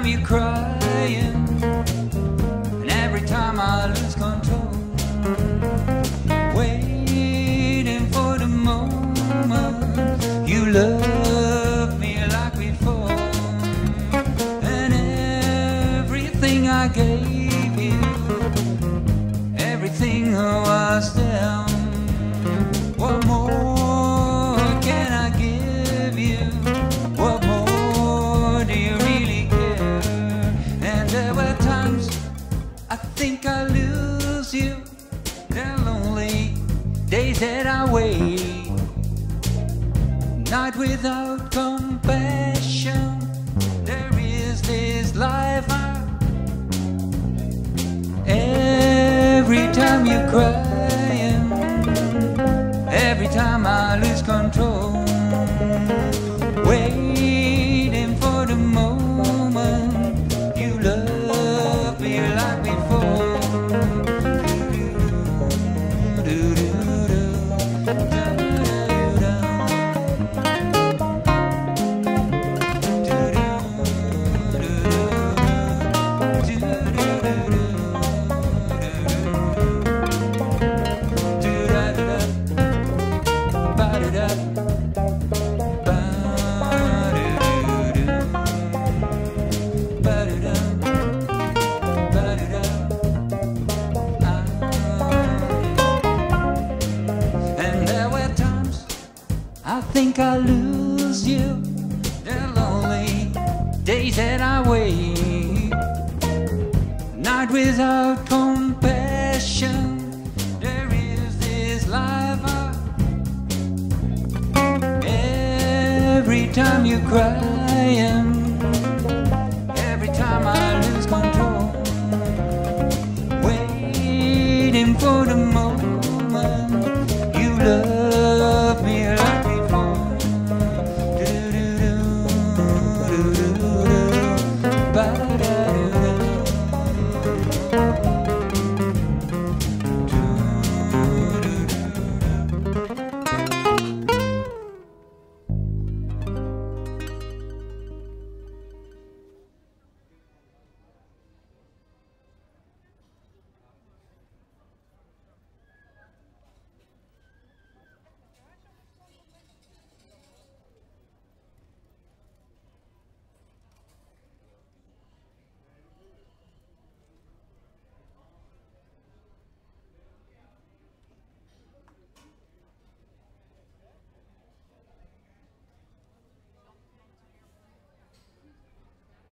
you're crying, and every time I lose control, waiting for the moment you love me like before, and everything I gave you, everything was down. Think I lose you. The lonely days that I wait. Night without compassion. There is this life I Every time you crying, every time I lose control, think I lose you. The lonely days that I wait. Night without compassion. There is this life. Every time you cry,